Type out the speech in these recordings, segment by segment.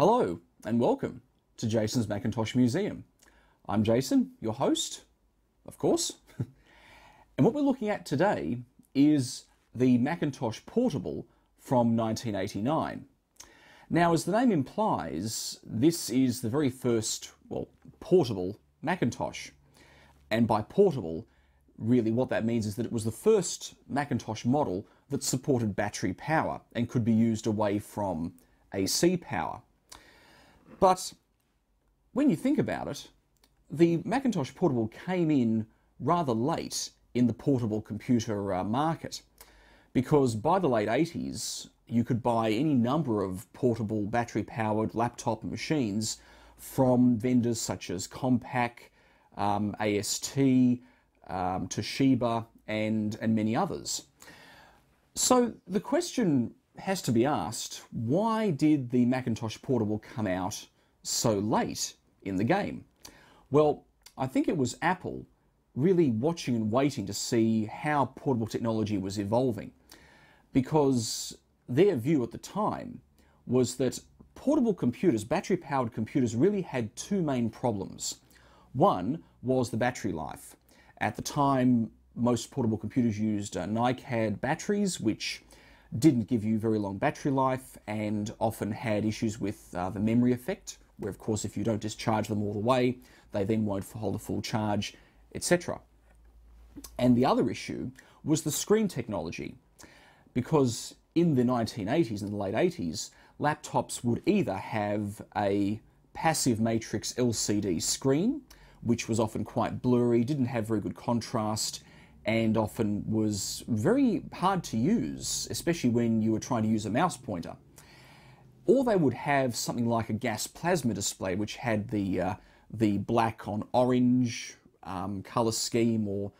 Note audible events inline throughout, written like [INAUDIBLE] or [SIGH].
Hello and welcome to Jason's Macintosh Museum. I'm Jason, your host, of course. [LAUGHS] and what we're looking at today is the Macintosh Portable from 1989. Now, as the name implies, this is the very first, well, portable Macintosh. And by portable, really what that means is that it was the first Macintosh model that supported battery power and could be used away from AC power. But when you think about it, the Macintosh Portable came in rather late in the portable computer uh, market because by the late 80s you could buy any number of portable battery powered laptop machines from vendors such as Compaq, um, AST, um, Toshiba, and, and many others. So the question has to be asked why did the Macintosh Portable come out so late in the game? Well, I think it was Apple really watching and waiting to see how portable technology was evolving because their view at the time was that portable computers, battery powered computers, really had two main problems. One was the battery life. At the time, most portable computers used uh, NiCad batteries, which didn't give you very long battery life and often had issues with uh, the memory effect, where, of course, if you don't discharge them all the way, they then won't hold a full charge, etc. And the other issue was the screen technology, because in the 1980s and the late 80s, laptops would either have a passive matrix LCD screen, which was often quite blurry, didn't have very good contrast, and often was very hard to use, especially when you were trying to use a mouse pointer. Or they would have something like a gas plasma display, which had the, uh, the black on orange um, color scheme or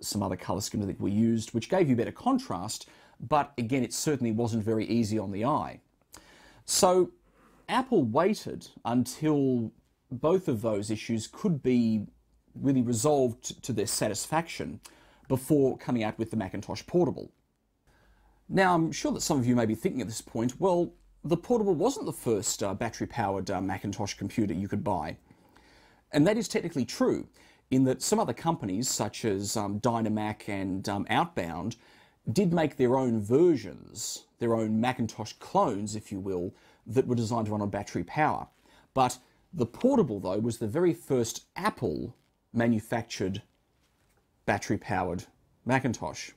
some other color scheme that we used, which gave you better contrast, but again, it certainly wasn't very easy on the eye. So Apple waited until both of those issues could be really resolved to their satisfaction before coming out with the Macintosh Portable. Now, I'm sure that some of you may be thinking at this point, well, the Portable wasn't the first uh, battery powered uh, Macintosh computer you could buy. And that is technically true, in that some other companies, such as um, Dynamac and um, Outbound, did make their own versions, their own Macintosh clones, if you will, that were designed to run on battery power. But the Portable, though, was the very first Apple manufactured battery powered Macintosh.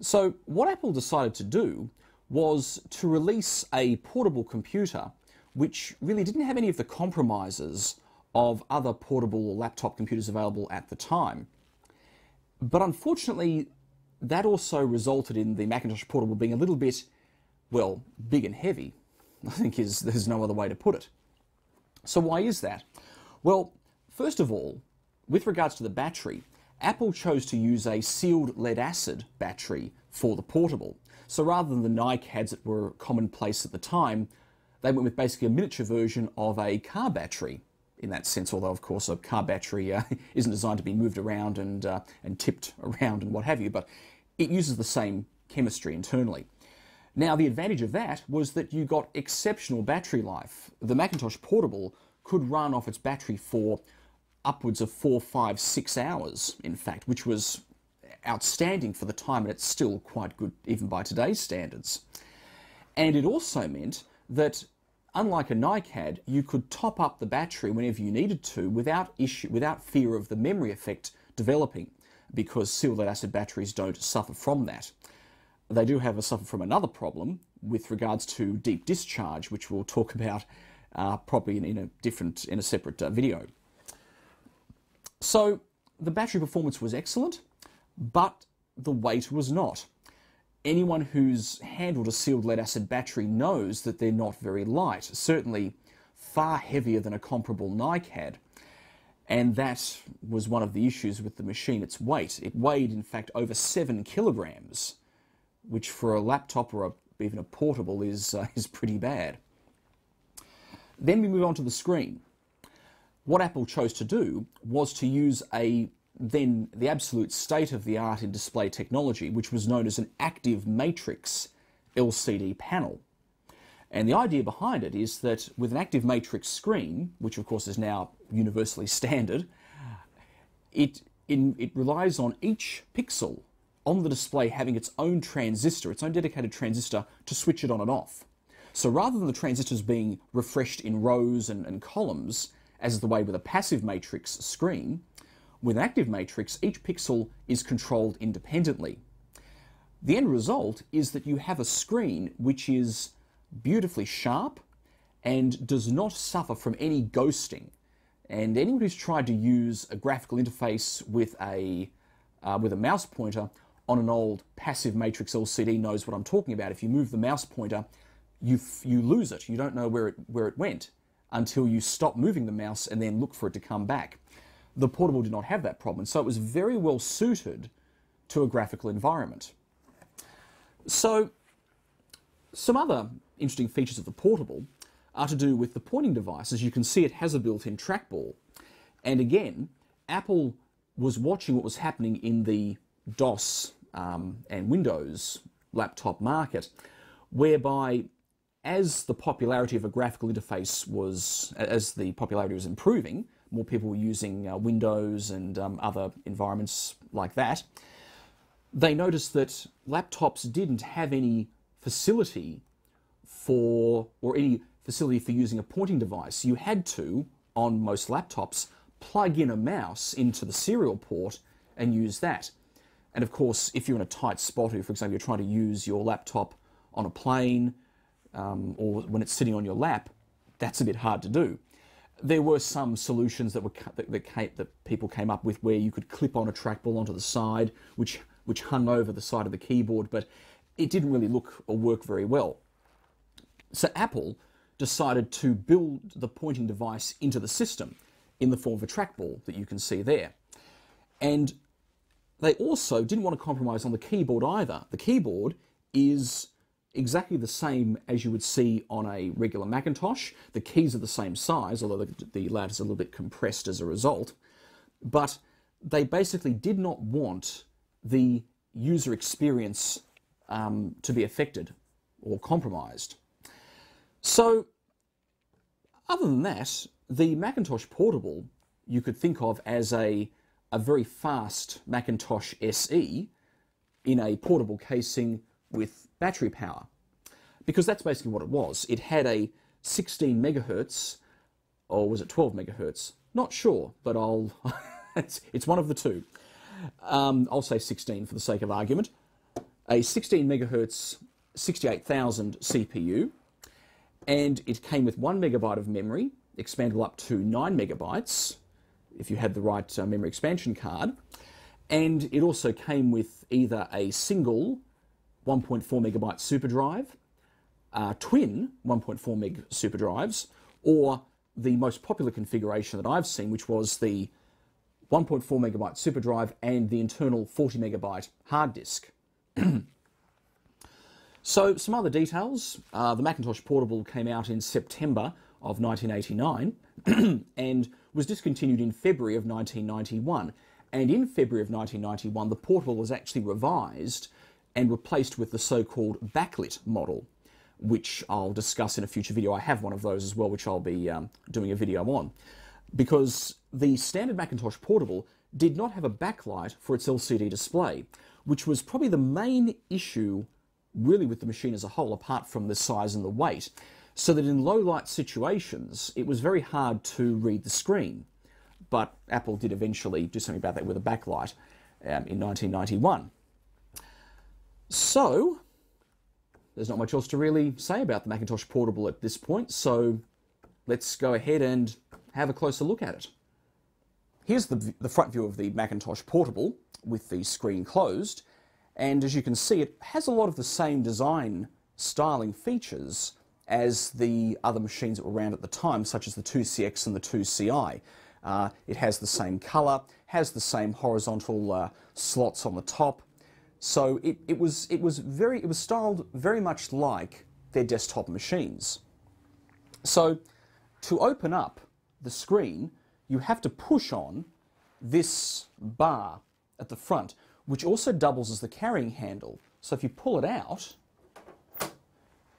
So, what Apple decided to do was to release a portable computer which really didn't have any of the compromises of other portable or laptop computers available at the time. But unfortunately, that also resulted in the Macintosh Portable being a little bit, well, big and heavy. I think is there's no other way to put it. So why is that? Well, first of all, with regards to the battery, Apple chose to use a sealed lead acid battery for the portable. So rather than the NiCads that were commonplace at the time, they went with basically a miniature version of a car battery in that sense, although of course a car battery uh, [LAUGHS] isn't designed to be moved around and, uh, and tipped [LAUGHS] around and what have you, but it uses the same chemistry internally. Now, the advantage of that was that you got exceptional battery life. The Macintosh Portable could run off its battery for upwards of four, five, six hours, in fact, which was outstanding for the time, and it's still quite good even by today's standards. And it also meant that unlike a NiCad, you could top up the battery whenever you needed to without issue, without fear of the memory effect developing, because sealed acid batteries don't suffer from that. They do, have a suffer from another problem with regards to deep discharge, which we'll talk [LAUGHS] about uh, probably in, in, a different, in a separate uh, video. So the battery performance was excellent, but the weight was not. Anyone who's handled a sealed lead acid battery knows that they're not very light, certainly far heavier than a comparable NiCad. And that was one of the issues with the machine, its weight. It weighed, in fact, over seven kilograms, which for a laptop or a, even a portable is, uh, [LAUGHS] is pretty bad. Then we move on to the screen. What Apple chose to do was to use a then the absolute state of the art in display technology, which was known as an active matrix LCD panel. And the idea behind it is that with an active matrix screen, which of course is now universally [LAUGHS] standard, it, in, it relies on each pixel on the display having its own transistor, its own dedicated transistor to switch it on and off. So rather than the transistors being refreshed in rows and, and columns, as is the way with a passive matrix screen, with an active matrix, each pixel is controlled independently. The end result is that you have a screen which is beautifully sharp and does not suffer from any ghosting. And anyone who's tried to use a graphical interface with a, uh, with a mouse pointer on an old passive matrix LCD knows what I'm talking about. If you move the mouse pointer, you, you lose it. You don't know where it, where it went until you stop moving the mouse and then look for it to come back. The portable did not have that problem, so it was very well suited to a graphical environment. So, some other interesting features of the portable are to do with the pointing device. As you can see, it has a built-in trackball. And again, Apple was watching what was happening in the DOS um, and Windows laptop market, whereby as the popularity of a graphical interface was, as the popularity was improving, more people were using uh, Windows and um, other environments like that, they noticed that laptops didn't have any facility for, or any facility for using a pointing device. You had to, on most laptops, plug in a mouse into the serial port and use that. And of course, if you're in a tight spot, or for example, you're trying to use your laptop on a plane um, or when it's sitting on your lap, that's a bit hard to do. There were some solutions that were that, that, came, that people came up with where you could clip on a trackball onto the side, which which hung over the side of the keyboard, but it didn't really look or work very well. So Apple decided to build the pointing device into the system in the form of a trackball that you can see there. And they also didn't want to compromise on the keyboard either. The keyboard is exactly the same as you would see on a regular Macintosh. The keys are the same size, although the, the layout is a little bit compressed as a result. But they basically did not want the user experience um, to be affected or compromised. So, other than that, the Macintosh Portable you could think of as a a very fast Macintosh SE in a portable casing with battery power. Because that's basically what it was. It had a 16 megahertz, or was it 12 megahertz? Not sure, but I'll. [LAUGHS] it's, it's one of the two. Um, I'll say 16 for the sake of argument. A 16 megahertz 68,000 CPU, and it came with one megabyte of memory, expandable up to nine megabytes, if you had the right uh, memory expansion card. And it also came with either a single 1.4 megabyte SuperDrive, uh, twin 1.4 meg SuperDrives, or the most popular configuration that I've seen, which was the 1.4 megabyte SuperDrive and the internal 40 megabyte hard disk. [CLEARS THROAT] so, some other details. Uh, the Macintosh Portable came out in September of 1989 [CLEARS THROAT] and was discontinued in February of 1991. And in February of 1991, the portable was actually revised and replaced with the so-called backlit model, which I'll discuss in a future video. I have one of those as well, which I'll be um, doing a video on. Because the standard Macintosh Portable did not have a backlight for its LCD display, which was probably the main issue really with the machine as a whole, apart from the size and the weight so that in low light situations it was very hard to read the screen. But Apple did eventually do something about that with a backlight um, in 1991. So, there's not much else to really say about the Macintosh Portable at this point, so let's go ahead and have a closer look at it. Here's the, the front view of the Macintosh Portable with the screen closed, and as you can see, it has a lot of the same design styling features as the other machines that were around at the time, such as the IIcx and the IIci. Uh, it has the same color, has the same horizontal uh, slots on the top. So it, it, was, it, was very, it was styled very much like their desktop machines. So to open up the screen, you have to push on this bar at the front, which also doubles as the carrying handle. So if you pull it out,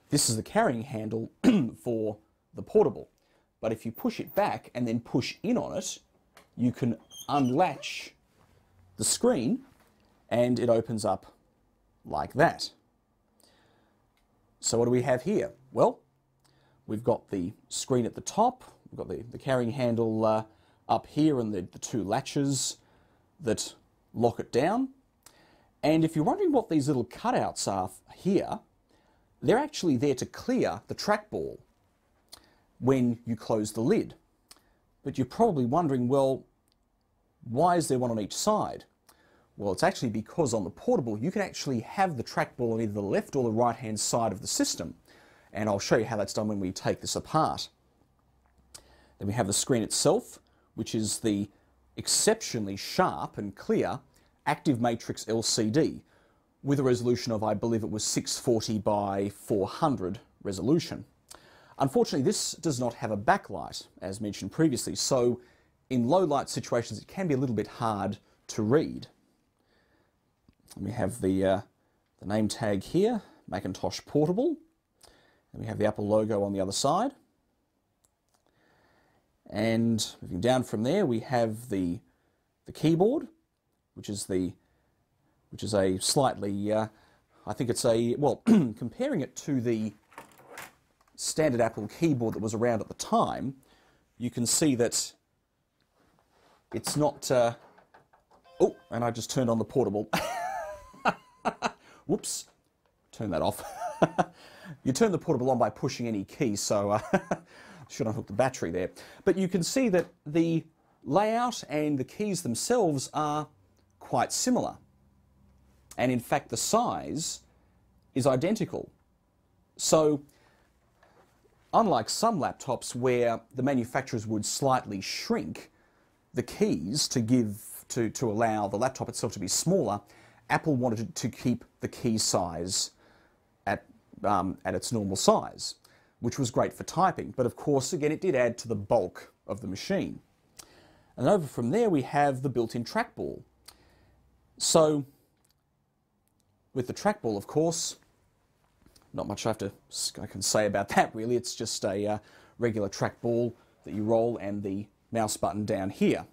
this is the carrying handle [CLEARS THROAT] for the portable. But if you push it back and then push in on it, you can unlatch the screen and it opens up like that. So what do we have here? Well, we've got the screen at the top, we've got the, the carrying handle uh, up here and the, the two latches that lock it down. And if you're wondering what these little cutouts are here, they're actually there to clear the trackball when you close the lid. But you're probably wondering, well, why is there one on each side? Well, it's actually because on the portable you can actually have the trackball on either the left or the right hand side of the system. And I'll show you how that's done when we take this apart. Then we have the screen itself, which is the exceptionally sharp and clear active matrix LCD with a resolution of, I believe it was 640 by 400 resolution. Unfortunately, this does not have a backlight, as mentioned previously, so in low light situations it can be a little bit hard to read. We have the, uh, the name tag here, Macintosh Portable, and we have the Apple logo on the other side. And moving down from there, we have the, the keyboard, which is the which is a slightly, uh, I think it's a, well, [CLEARS THROAT] comparing it to the standard Apple keyboard that was around at the time, you can see that it's not, uh, oh, and I just turned on the portable. [LAUGHS] [LAUGHS] Whoops, turn that off. [LAUGHS] you turn the portable on by pushing any key, so uh, [LAUGHS] should unhook the battery there. But you can see that the layout and the keys themselves are quite similar. And in fact, the size is identical. So, unlike some laptops where the manufacturers would slightly shrink the keys to give to, to allow the laptop itself to be smaller, Apple wanted to keep the key size at, um, at its normal size, which was great for typing. But of course, again, it did add to the bulk of the machine. And over from there, we have the built-in trackball. So with the trackball, of course, not much I have to I can say about [LAUGHS] that really. It's just a uh, regular trackball that you roll and the mouse button down here.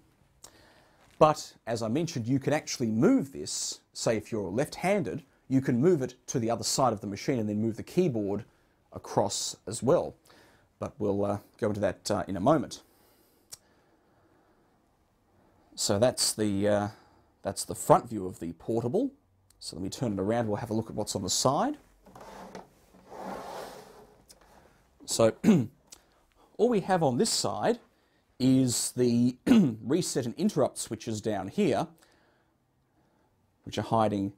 But as I mentioned, you can actually move this. Say if you're left-handed, you can move it to the other side of the machine and then move the keyboard across as well. But we'll uh, go into that uh, in a moment. So that's the uh, that's the front view of the portable. So let me turn it around, we'll have a look at what's on the side. So [CLEARS THROAT] all we have on this side is the [CLEARS THROAT] reset and interrupt switches down here, which are hiding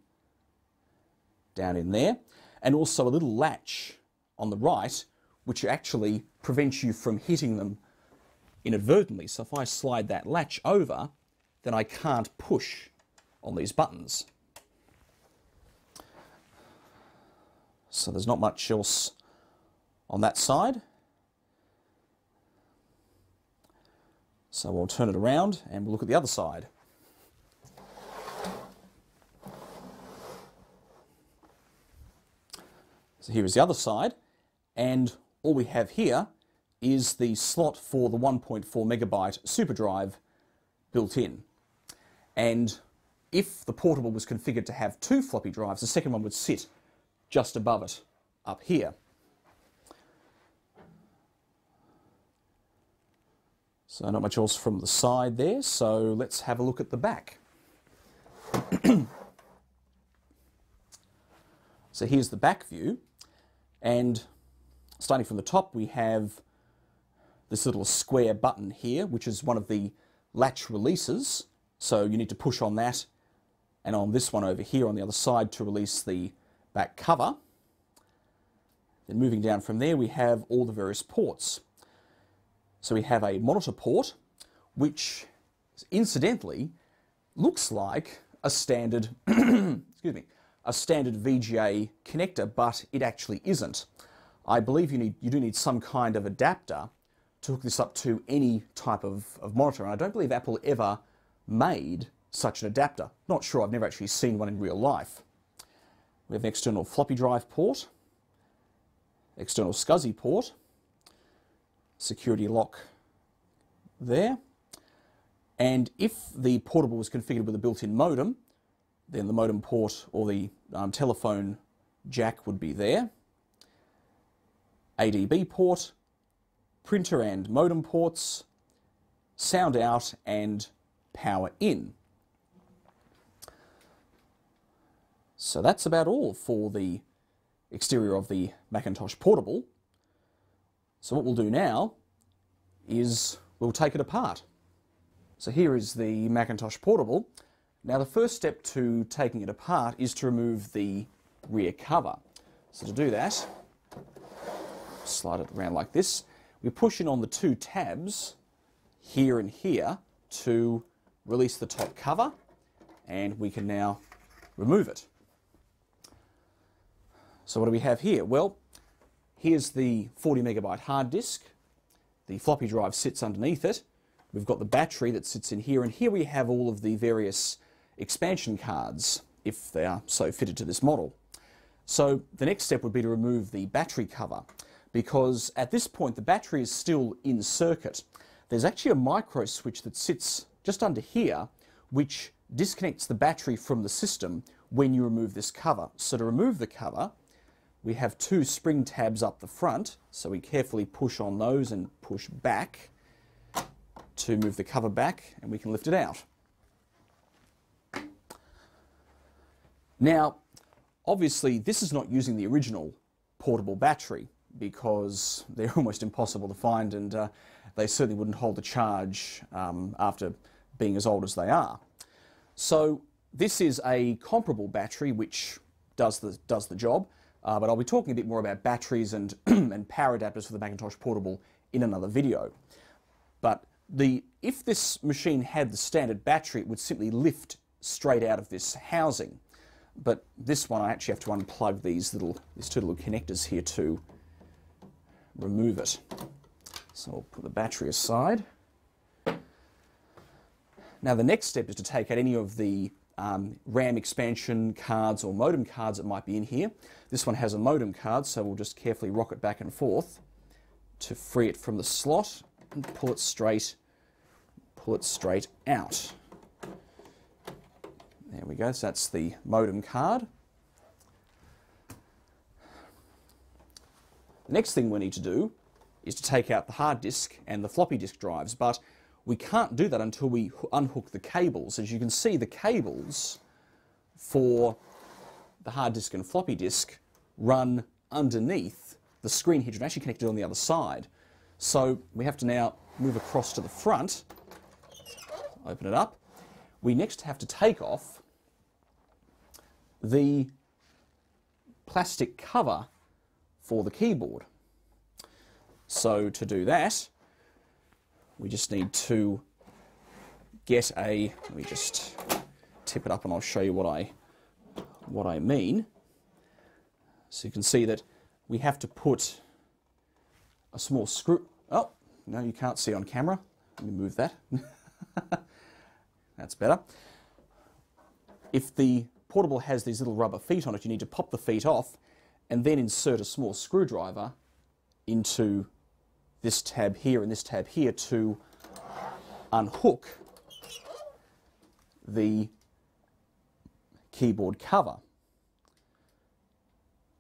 down in there, and also a little latch on the right, which actually prevents you from hitting them inadvertently. So if I slide that latch over, then I can't push on these buttons. So there's not much else on that side. So we'll turn it around and we'll look at the other side. So here is the other side, and all we have here is the slot for the 1.4 megabyte SuperDrive built in. And if the portable was configured to have two floppy drives, the second one would sit just above it up here. So not much else from the side there, so let's have a look at the back. [CLEARS THROAT] so here's the back view, and starting from the top we have this little square button here, which is one of the latch releases. So you need to push on that and on this one over here on the other side to release the back cover. Then moving down from there, we have all the various ports. So we have a monitor port, which incidentally looks like a standard, [CLEARS THROAT] excuse me, a standard VGA connector, but it actually isn't. I believe you need you do need some kind of adapter to hook this up to any type of, of monitor. And I don't believe Apple ever made such an adapter. Not sure, I've never actually seen one in real life. We have an external floppy drive port. external SCSI port, security lock there. And if the portable was configured with a built-in modem, then the modem port or the um, telephone jack would be there. ADB port, printer and modem ports, sound out and power in. So that's about all for the exterior of the Macintosh Portable. So what we'll do now is we'll take it apart. So here is the Macintosh Portable. Now the first step to taking it apart is to remove the rear cover. So to do that, slide it around like this. We push in on the two tabs here and here to release the top cover and we can now remove it. So what do we have here? Well, here's the 40 megabyte hard disk. The floppy drive sits underneath it. We've got the battery that sits in here, and here we have all of the various expansion cards, if they are so fitted to this model. So the next step would be to remove the battery cover, because at this point the battery is still in circuit. There's actually a micro switch that sits just under here, which disconnects the battery from the system when you remove this cover. So to remove the cover, we have two spring tabs up the front, so we carefully push on those and push back to move the cover back, and we can lift it out. Now, obviously, this is not using the original portable battery because they're [LAUGHS] almost impossible to find and uh, they certainly wouldn't hold a charge um, after being as old as they are. So this is a comparable battery which does the, does the job. Uh, but I'll be talking a bit more about batteries and, [CLEARS THROAT] and power adapters for the Macintosh Portable in another video. But the, if this machine had the standard battery, it would simply lift straight out of this housing. But this one, I actually have to unplug these little, these two little connectors here to remove it. So I'll put the battery aside. Now the next step is to take out any of the um, RAM expansion cards or modem cards that might be in here. This one has a modem card, so we'll just carefully rock it back and forth to free it from the slot and pull it straight, pull it straight out. There we go, so that's the modem card. The next thing we need to do is to take out the hard disk and the floppy disk drives, but we can't do that until we unhook the cables. As you can see, the cables for the hard disk and floppy disk run underneath the screen here, and actually connected on the other side. So we have to now move across to the front, open it up. We next have to take off the plastic cover for the keyboard. So to do that, we just need to get a, let me just tip it up and I'll show you what I, what I mean. So you can see that we have to put a small screw, oh, no you can't see on camera. Let me move that. [LAUGHS] That's better. If the portable has these little rubber feet on it, you need to pop the feet off and then insert a small screwdriver into this tab here and this tab here to unhook the keyboard cover.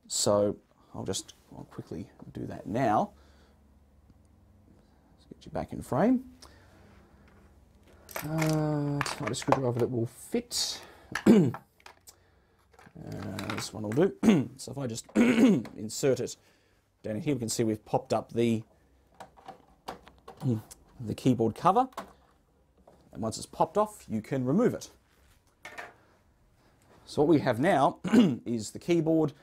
So I'll just I'll quickly do that now. Let's get you back in frame. Uh, find a screwdriver that will fit. [CLEARS THROAT] uh, this one will do. [CLEARS THROAT] so if I just [CLEARS THROAT] insert it down here, we can see we've popped up the the keyboard cover. And once it's popped off, you can remove it. So what we have now [CLEARS THROAT] is the keyboard,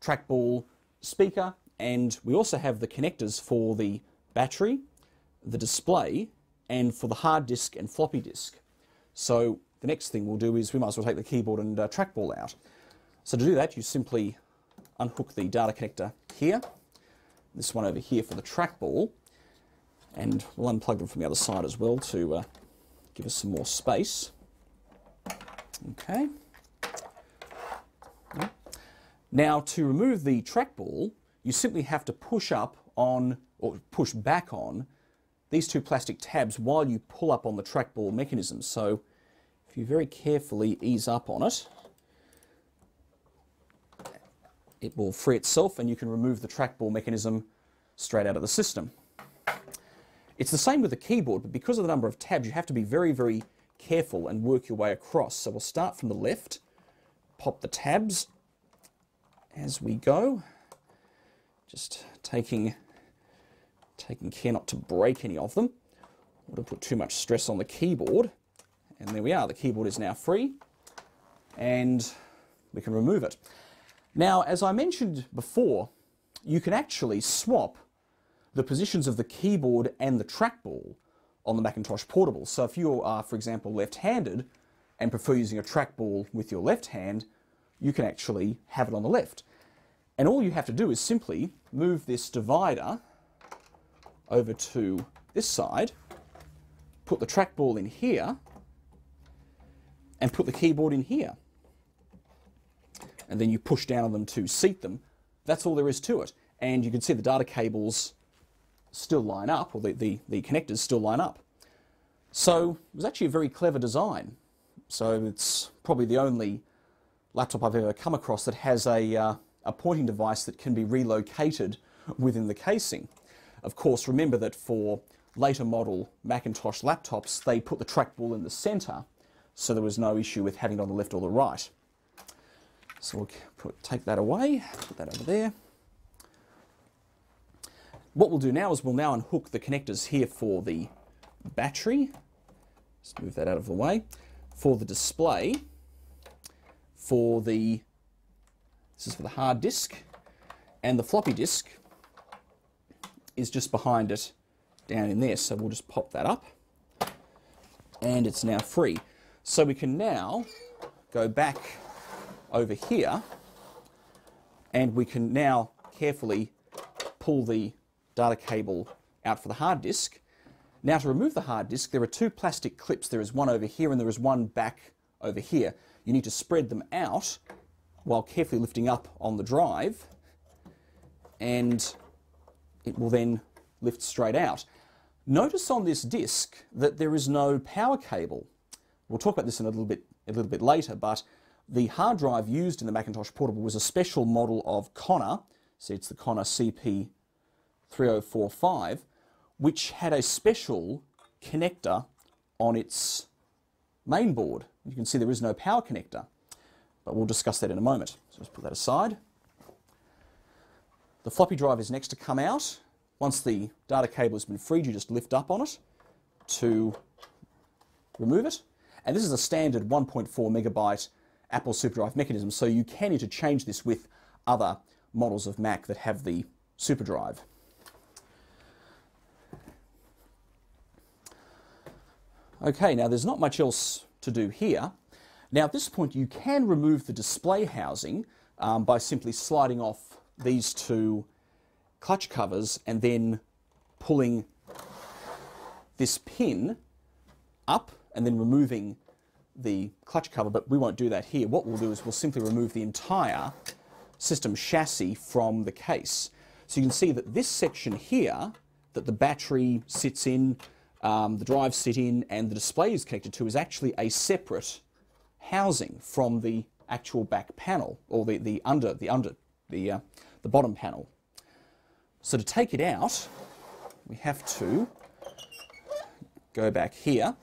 trackball, speaker, and we also have the connectors for the battery, the display, and for the hard disk and floppy disk. So the next thing we'll do is we might as well take the keyboard and uh, trackball out. So to do that, you simply unhook the data connector here, this one over here for the trackball, and we'll unplug them from the other side as well to uh, give us some more space. Okay. Now to remove the trackball, you simply have to push up on, or push back on, these two plastic tabs while you pull up on the trackball mechanism. So if you very carefully ease up on it, it will free itself and you can remove the trackball mechanism straight out of the system. It's the same with the keyboard, but because of the number of tabs, you have to be very, very careful and work your way across. So we'll start from the left, pop the tabs as we go, just taking, taking care not to break any of them, or to put too much stress on the keyboard. And there we are, the keyboard is now free, and we can remove it. Now, as I mentioned before, you can actually swap the positions of the keyboard and the trackball on the Macintosh Portable. So if you are, for example, left-handed and prefer using a trackball with your left hand, you can actually have it on the left. And all you have to do is simply move this divider over to this side, put the trackball in here, and put the keyboard in here. And then you push down on them to seat them. That's all there is to it. And you can see the data cables still line up, or the, the, the connectors still line up. So it was actually a very clever design. So it's probably the only laptop I've ever come across that has a, uh, a pointing device that can be relocated within the casing. Of course, remember that for later model Macintosh laptops, they put the trackball in the center, so there was no issue with having it on the left or the right. So we'll put, take that away, put that over there. What we'll do now is we'll now unhook the connectors here for the battery. Let's move that out of the way. For the display, for the, this is for the hard disk, and the floppy disk is just behind it down in there. So we'll just pop that up and it's now free. So we can now go back over here and we can now carefully pull the data cable out for the hard disk. Now to remove the hard disk, there are two plastic clips. There is one over here and there is one back over here. You need to spread them out while carefully lifting up on the drive and it will then lift straight out. Notice on this disk that there is no power cable. We'll talk about this in a little bit, a little bit later, but the hard drive used in the Macintosh Portable was a special model of Conner. See, it's the Conner CP 3045, which had a special connector on its main board. You can see there is no power connector, but we'll discuss that in a moment. So let's put that aside. The floppy drive is next to come out. Once the data cable has been freed, you just lift up on it to remove it. And this is a standard 1.4 megabyte Apple SuperDrive mechanism, so you can interchange this with other models of Mac that have the SuperDrive. Okay, now there's not much else to do here. Now at this point you can remove the display housing um, by simply sliding off these two clutch covers and then pulling this pin up and then removing the clutch cover, but we won't do that here. What we'll do is we'll simply remove the entire system chassis from the case. So you can see that this section here that the battery sits in um, the drive sit in and the display is connected to is actually a separate housing from the actual back panel or the, the under the under the uh, the bottom panel. So to take it out, we have to go back here.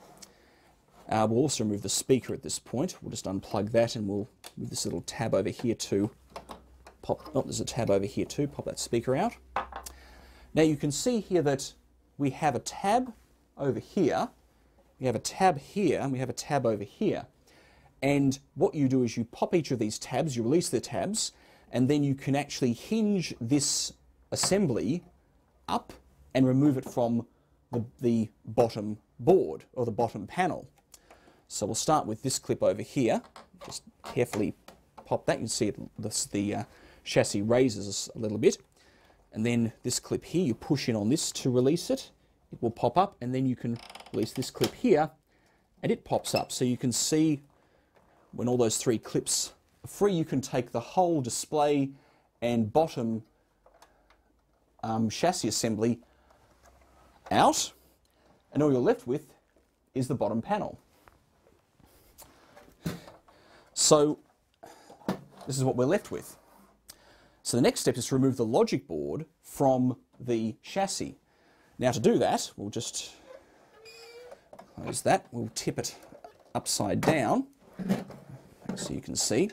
Uh, we'll also remove the speaker at this point. We'll just unplug that and we'll move this little tab over here to pop. Oh, there's a tab over here too. Pop that speaker out. Now you can see here that we have a tab over here, we have a tab here, and we have a tab over here. And what you do is you pop each of these tabs, you release the tabs, and then you can actually hinge this assembly up and remove it from the, the bottom board or the bottom panel. So we'll start with this clip over here. Just carefully pop that. You can see this, the uh, chassis raises a little bit. And then this clip here, you push in on this to release it it will pop up and then you can release this clip here and it pops up. So you can see when all those three clips are free, you can take the whole display and bottom um, chassis assembly out, and all you're left with is the bottom panel. So this is what we're left with. So the next step is to remove the logic board from the chassis. Now to do that, we'll just close that, we'll tip it upside down so you can see.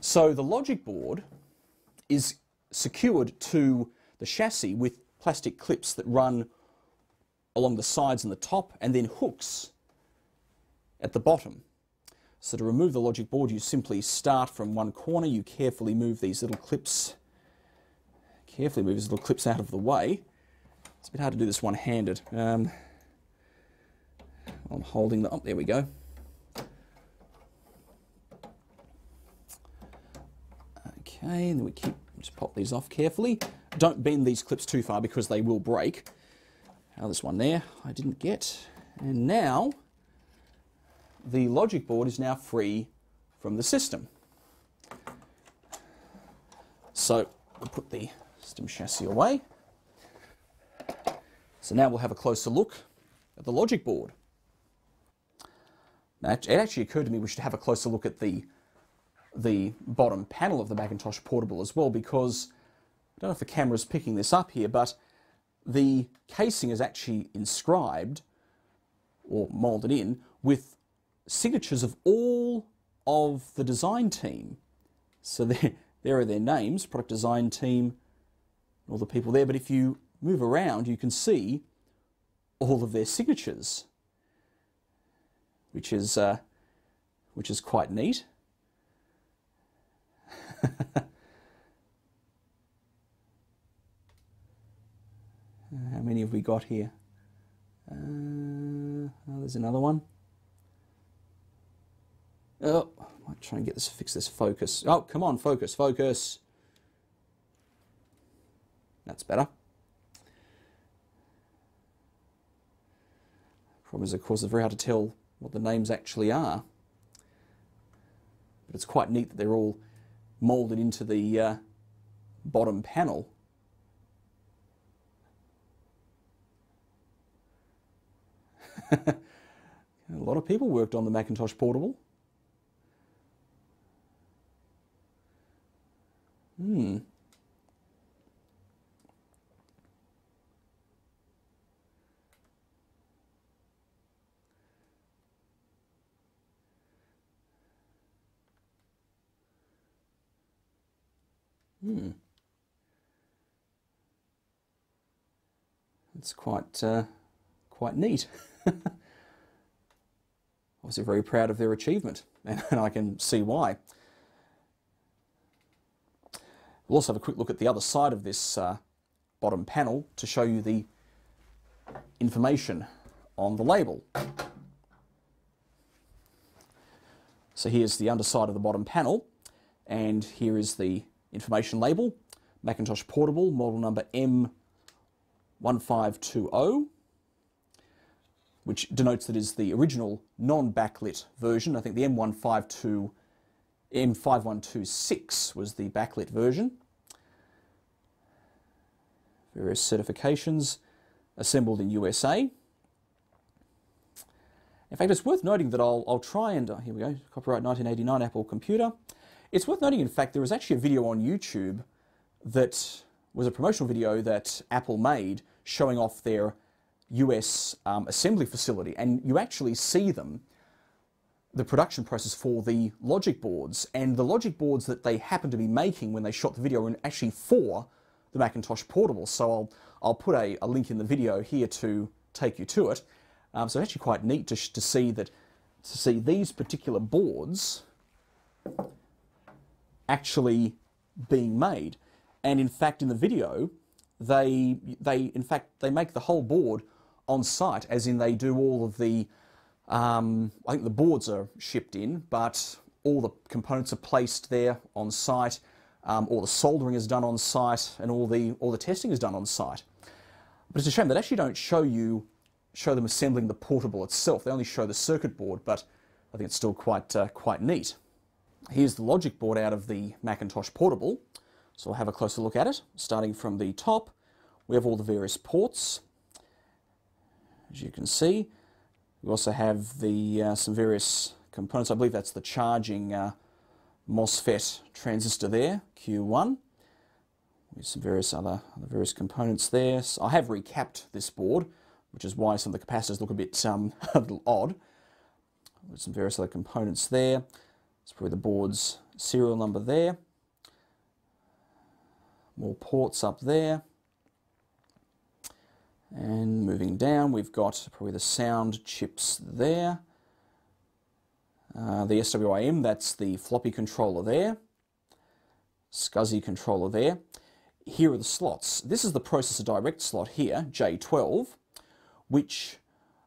So the logic board is secured to the chassis with plastic clips that run along the sides and the top and then hooks at the bottom. So to remove the logic board you simply start from one corner, you carefully move these little clips, carefully move these little clips out of the way. It's a bit hard to do this one-handed. Um, I'm holding the, oh there we go. Okay, and then we keep, just pop these off carefully. Don't bend these clips too far because they will break. Now this one there, I didn't get. And now, the logic board is now free from the system. So, we'll put the system chassis away. So now we'll have a closer look at the logic board. Now, it actually occurred to me we should have a closer look at the the bottom panel of the Macintosh Portable as well because I don't know if the camera's picking this up here, but the casing is actually inscribed or moulded in with signatures of all of the design team. So [LAUGHS] there, there are their names, product design team, all the people there. But if you move around, you can see all of their signatures, which is, uh, which is quite neat. [LAUGHS] How many have we got here? Uh, oh, there's another one. Oh, I might try and get this fix this focus. Oh, come on, focus, focus. That's better. Problem is, of course, it's very hard to tell what the names actually are. But it's quite neat that they're all molded into the uh, bottom panel. [LAUGHS] a lot of people worked on the Macintosh Portable. Hmm. Hmm. It's quite uh, quite neat. [LAUGHS] Obviously very proud of their achievement, [LAUGHS] and I can see why. We'll also have a quick look at the other side of this uh, bottom panel to show you the information on the label. So here's the underside of the bottom panel, and here is the information label, Macintosh Portable, model number M1520 which denotes that is the original non-backlit version. I think the M152, M5126 was the backlit version. Various certifications assembled in USA. In fact, it's worth noting that I'll, I'll try and, uh, here we go, copyright 1989 Apple computer. It's worth noting, in fact, there was actually a video on YouTube that was a promotional video that Apple made showing off their US um, assembly facility, and you actually see them, the production process for the logic boards, and the logic boards that they happen to be making when they shot the video are actually for the Macintosh Portable. So I'll, I'll put a, a link in the video here to take you to it. Um, so it's actually quite neat to, to see that to see these particular boards actually being made. And in fact, in the video, they they in fact they make the whole board on site, as in they do all of the, um, I think the boards are shipped in, but all the components are placed there on site, um, all the soldering is done on site, and all the, all the testing is done on site. But it's a shame they actually don't show you, show them assembling the portable itself. They only show the circuit board, but I think it's still quite, uh, quite neat. Here's the logic board out of the Macintosh Portable. So we'll have a closer look at it, starting from the top. we have all the various ports, as you can see. We also have the uh, some various components. I believe that's the charging uh, MOSFET transistor there, Q1. With some various other, other various components there. So I have recapped this board, which is why some of the capacitors look a bit um, [LAUGHS] a little odd. With some various other components there. It's probably the board's serial number there. More ports up there. And moving down, we've got probably the sound chips there. Uh, the SWIM, that's the floppy controller there. SCSI controller there. Here are the slots. This is the processor direct slot here, J12, which,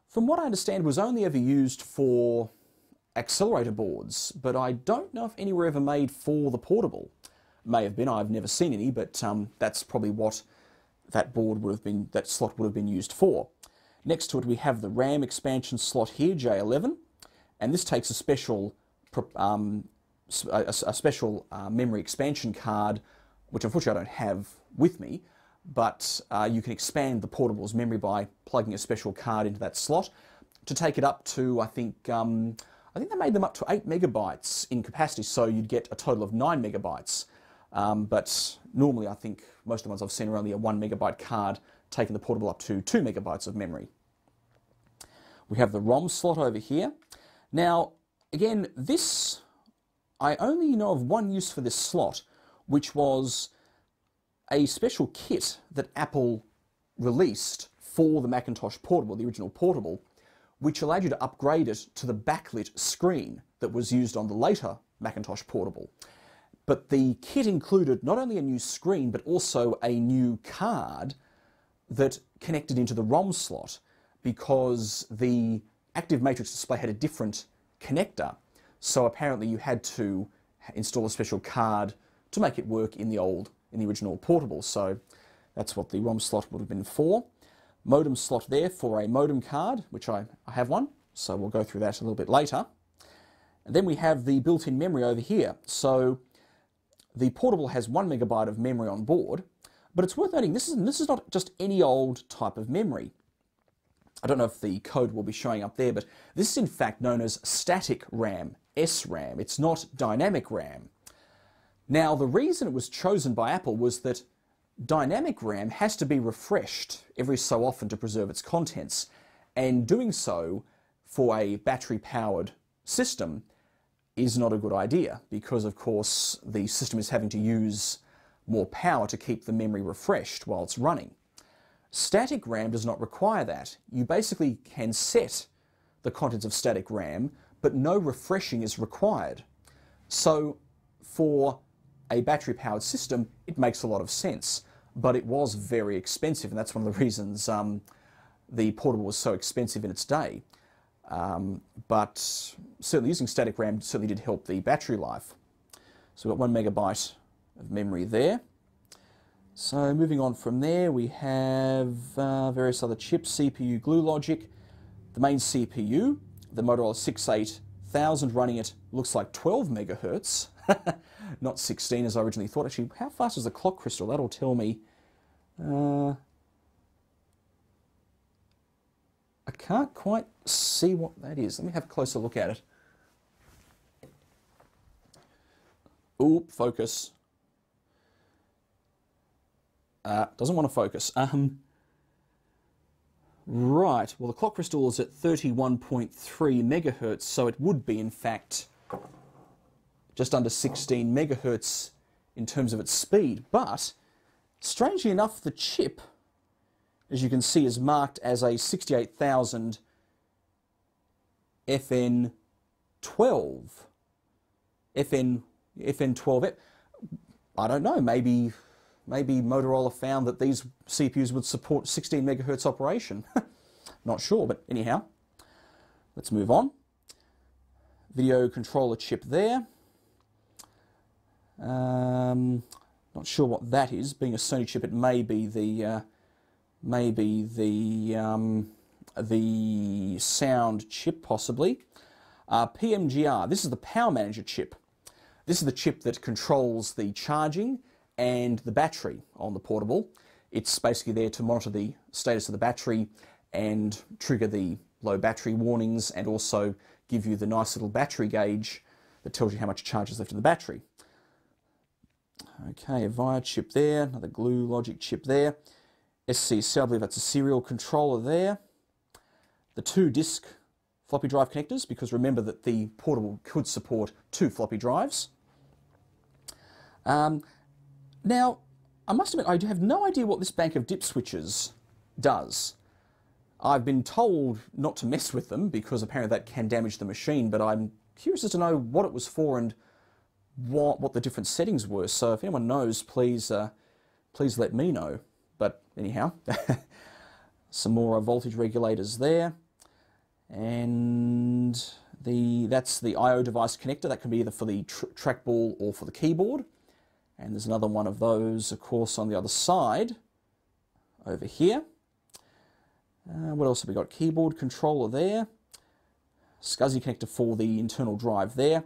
from what I understand, was only ever used for accelerator boards, but I don't know if any were ever made for the portable. May have been, I've never seen any, but um, that's probably what that board would have been, that slot would have been used for. Next to it we have the RAM expansion slot here, J11, and this takes a special um, a, a, special uh, memory expansion card, which unfortunately I don't have with me, but uh, you can expand the portable's memory by plugging a special card into that slot to take it up to, I think, um, I think they made them up to 8 megabytes in capacity, so you'd get a total of 9 megabytes. Um, but normally, I think most of the ones I've seen are only a 1 megabyte card, taking the portable up to 2 megabytes of memory. We have the ROM slot over here. Now, again, this, I only know of one use for this slot, which was a special kit that Apple released for the Macintosh Portable, the original Portable, which allowed you to upgrade it to the backlit screen that was used on the later Macintosh Portable. But the kit included not only a new screen, but also a new card that connected into the ROM slot because the active matrix display had a different connector. So apparently you had to install a special card to make it work in the old, in the original portable. So that's what the ROM slot would have been for. Modem slot there for a modem card, which I, I have one. So we'll go through that a little bit later. And then we have the built-in memory over here. So the portable has one megabyte of memory on board, but it's worth noting this is, this is not just any old type of memory. I don't know if the code will be showing up there, but this is in fact known as static RAM, SRAM. It's not dynamic RAM. Now, the reason it was chosen by Apple was that dynamic RAM has to be refreshed every so often to preserve its contents, and doing so for a battery powered system is not a good idea because, of course, the system is having to use more power to keep the memory refreshed while it's running. Static RAM does not require that. You basically can set the contents of static RAM, but no refreshing is required. So, for a battery powered system, it makes a lot of sense, but it was very expensive, and that's one of the [LAUGHS] reasons um, the portable was so expensive in its day. Um, but certainly using static RAM certainly did help the battery life. So we've got one megabyte of memory there. So moving on from there, we have uh, various other chips, CPU, glue logic, the main CPU, the Motorola 68000 running at looks like 12 megahertz, [LAUGHS] not 16 as I originally thought. Actually, how fast is the clock crystal? That'll tell me. Uh, I can't quite see what that is. Let me have a closer look at it. Oop, focus. Uh, doesn't want to focus. Um, right, well the clock crystal is at 31.3 megahertz, so it would be in fact just under 16 megahertz in terms of its speed. But, strangely enough, the chip as you can see, is marked as a 68,000 FN12. FN, FN12. I don't know, maybe, maybe Motorola found that these CPUs would support 16 megahertz operation. [LAUGHS] Not sure, but anyhow, let's move on. Video controller chip there. Um, not sure what that is. Being a Sony chip, it may be the uh, maybe the, um, the sound chip possibly. Uh, PMGR, this is the power manager chip. This is the chip that controls the charging and the battery on the portable. It's basically there to monitor the status of the battery and trigger the low battery warnings and also give you the nice little battery gauge that tells you how much charge is left in the battery. Okay, a VIA chip there, another glue logic chip there. SCC, I believe that's a serial controller there. The two disk floppy drive connectors, because remember that the portable could support two floppy drives. Um, now, I must admit, I have no idea what this bank of dip switches does. I've been told not to mess with them because apparently that can damage the machine, but I'm curious as to know what it was for and what, what the different settings were. So if anyone knows, please, uh, please let me know. Anyhow, [LAUGHS] some more voltage regulators there. And the that's the I.O. device connector. That can be either for the tr trackball or for the keyboard. And there's another one of those, of course, on the other side over here. Uh, what else have we got? Keyboard controller there. SCSI connector for the internal drive there.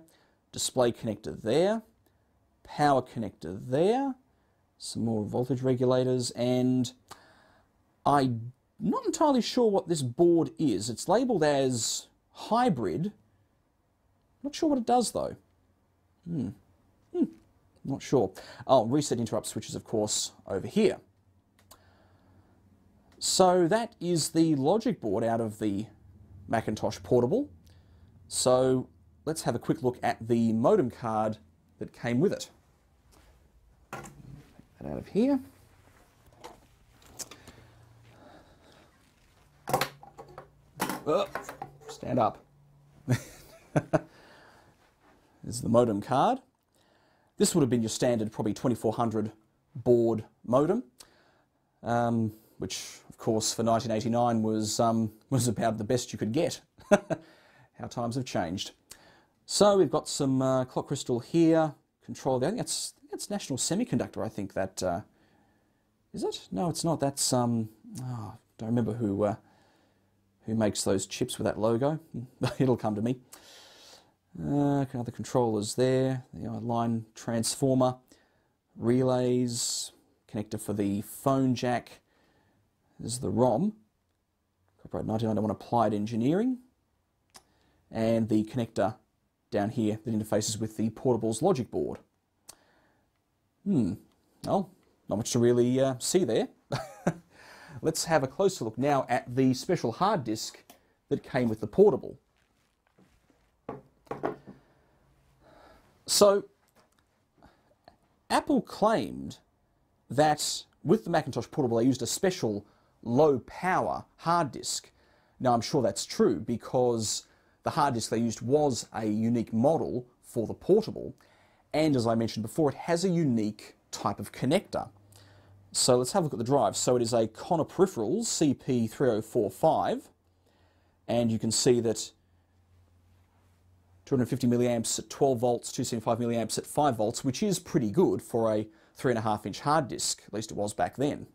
Display connector there. Power connector there. Some more voltage regulators. And I'm not entirely sure what this board is. It's labelled as hybrid. Not sure what it does though. Hmm. Hmm. Not sure. Oh, reset interrupt switches, of course, over here. So that is the logic board out of the Macintosh Portable. So let's have a quick look at the modem card that came with it. Take out of here. Oh, stand up. [LAUGHS] this is the modem card. This would have been your standard, probably 2400 baud modem, um, which, of course, for 1989 was um, was about the best you could get. [LAUGHS] How times have changed. So we've got some uh, clock crystal here, control. I think that's, that's National Semiconductor. I think that uh, is it? No, it's not. That's um, oh, don't remember who uh, who makes those chips with that logo. [LAUGHS] It'll come to me. Uh, other controllers there, the line transformer, relays, connector for the phone jack. There's the ROM, copyright 1991 applied engineering, and the connector down here that interfaces with the portable's logic board. Hmm, well, not much to really uh, see there. [LAUGHS] Let's have a closer look now at the special hard disk that came with the portable. So, Apple claimed that with the Macintosh Portable they used a special low power hard disk. Now I'm sure that's true because the hard disk they used was a unique model for the portable and as I mentioned before it has a unique type of connector. So let's have a look at the drive. So it is a Conner Peripherals CP3045 and you can see that 250 milliamps at 12 volts, 275 milliamps at 5 volts, which is pretty good for a 3.5 inch hard disk, at least it was back then.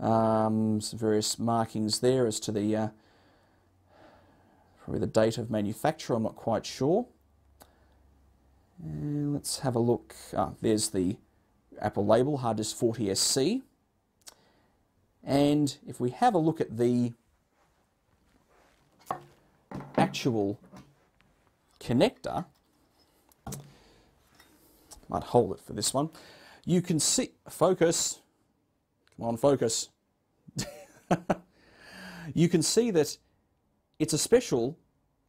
Um, some various markings there as to the uh, probably the date of manufacture, I'm not quite sure. And let's have a look. Ah, there's the Apple label, hard disk 40SC. And if we have a look at the actual connector, might hold it for this one, you can see, focus, come on focus, [LAUGHS] you can see that it's a special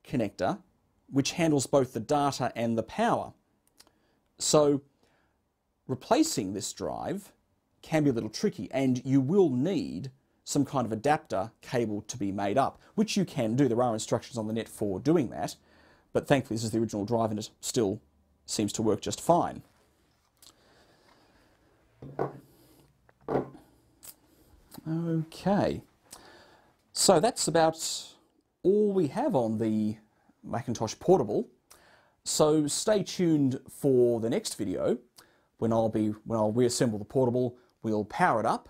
connector which handles both the data and the power. So replacing this drive can be a little tricky and you will need some kind of adapter cable to be made up, which you can do. There are instructions on the net for doing that but thankfully this is the original drive and it still seems to work just fine. Okay, so that's about all we have on the Macintosh Portable. So stay tuned for the next video when I'll be when I'll reassemble the portable, we'll power it up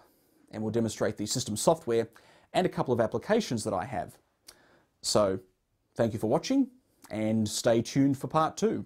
and we'll demonstrate the system software and a couple of applications that I have. So thank you for watching and stay tuned for part two.